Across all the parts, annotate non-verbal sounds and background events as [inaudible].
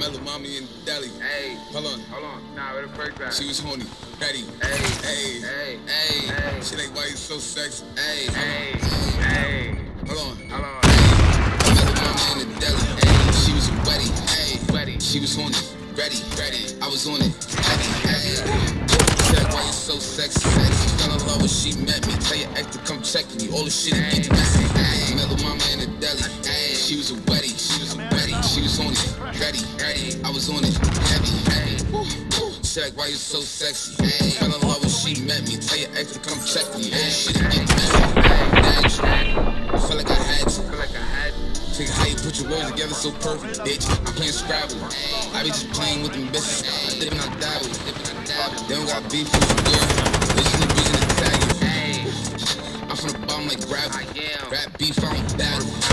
Mellow mommy in Delhi. Hey, Hold on. hold on. Nah, where the break back? She was horny, ready. Hey, Hey, hey, hey. hey. She like, why you so sexy? Hey, Hey, hey, hold on. hold on. Mellow mommy in the Delhi. Hey, she was ready. Hey, Ready. She was horny, ready, ready. I was on it, heavy. She like, why you so sexy? Sexy. Fell in love when she met me. Tell your ex to come check me. All the shit that get messy. Mellow mama in the deli. Hey, she was a ready, ready. I was on it, heavy, like, why you so sexy? Hey, fell in love when she met me. Tell your ex to come check me. The shit get messy. I feel like I had to. Feel like I had Take how you put your words together so perfect, bitch. I'm playing Scrabble. I be just playing with them bitches. I dip and I dabble. They don't got beef with your girl. They just need reason to tag you. Hey, I'm from the bottom like I am. Rap beef, I don't battle.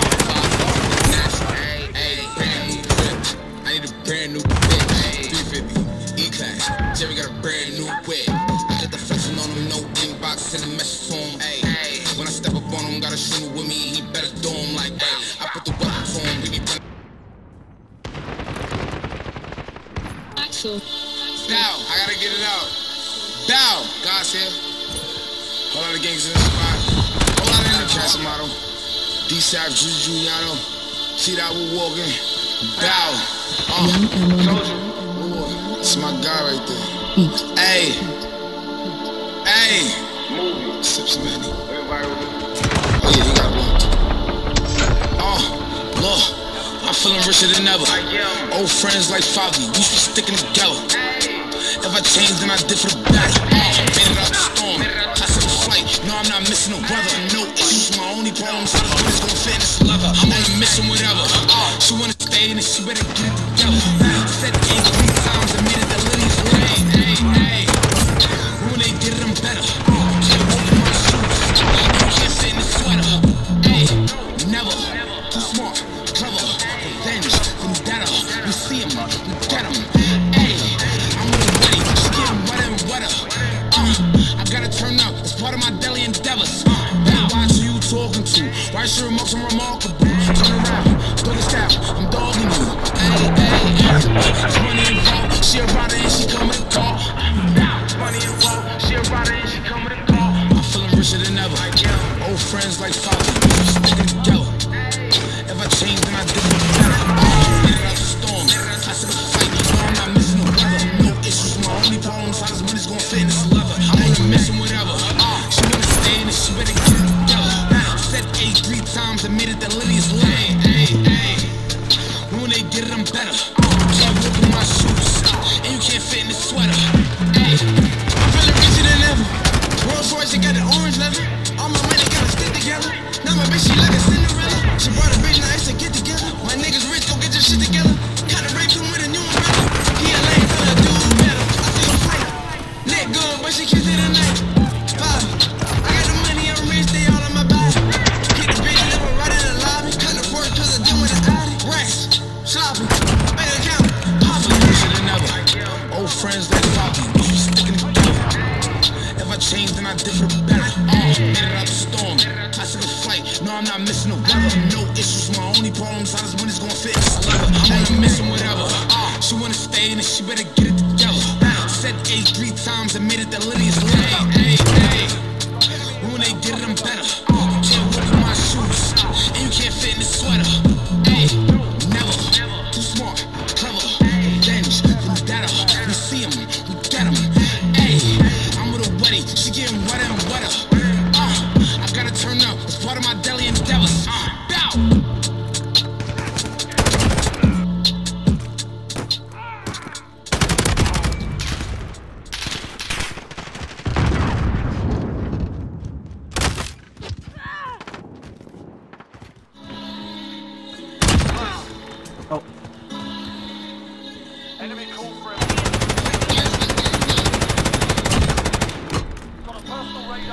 Bow, I gotta get it out. Bow, God's here. Whole lot of gangs in the spot. Whole lot of in the castle model. D-Sap, Juju Giuliano. See that we're walking. Bow. Uh, told you. It's my guy right there. Hey. Hey. Sip some Henny. Oh yeah, he got one. Oh, look. Feeling richer than ever. Old friends like Fabi, we should sticking together. If I change, then I did for the better. Should remarks remarkable? They did it, I'm better. Can't walk in my shoes. And you can't fit in the sweater. Hey. I'm feeling richer than ever. Rolls Royce, they got the orange leather. All my money gotta stick together. Now my bitch, she like a Cinderella. She brought a I did better. It out the storm. I said a flight. No, I'm not missing the weather. No issues. My only problem is this money's gonna fit. I'm only missing whatever. Uh, she wanna stay and she better get it together. Said A three times and made it the Lydia's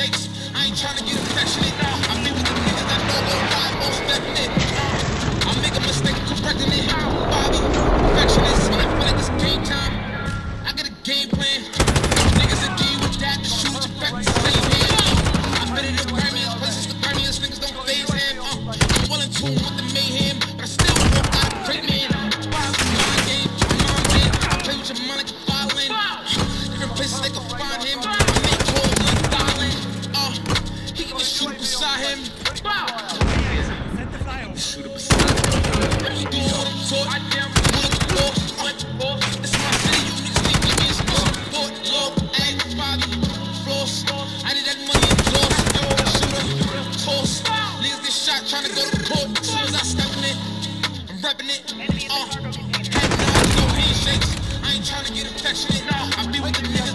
no handshakes. I ain't trying to get affectionate. Niggas think you get support. Support, low, act, Bobby, floss. I need that money in floss. Shooter. Niggas get shot trying to go to court. As soon as I step in it, I'm repping it. Uh, no handshakes. I ain't trying to get affectionate. I be with the niggas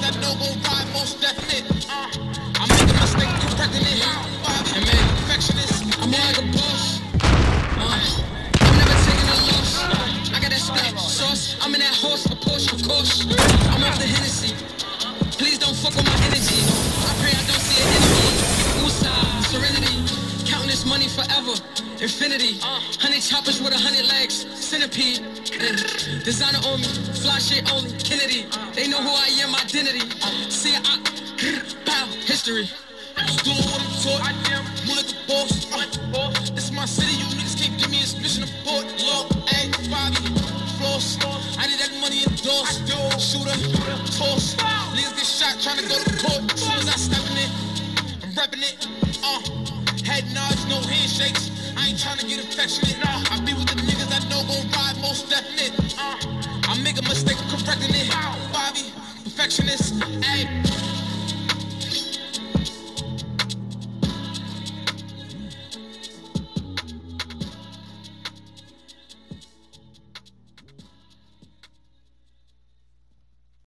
Infinity. Hundred choppers with a hundred legs. Centipede. Eh, Designer on me. Fly shit only. Kennedy. They know who I am, identity. See, I. [laughs] Pow. History. Just doing what I'm taught. I am one of the boss. Uh, This my city. You niggas can't give me a mission of port. Low, A, Bobby, floss. I need that money in doors. Shooter, toss. Niggas get shot trying to go to court. As soon as I step in it, I'm repping it. Uh, head nods, no handshakes. I ain't trying to get affectionate. Nah, I be with the niggas I know gon' ride most definite. Uh, I make a mistake of correcting it. Bobby, perfectionist. Ayy.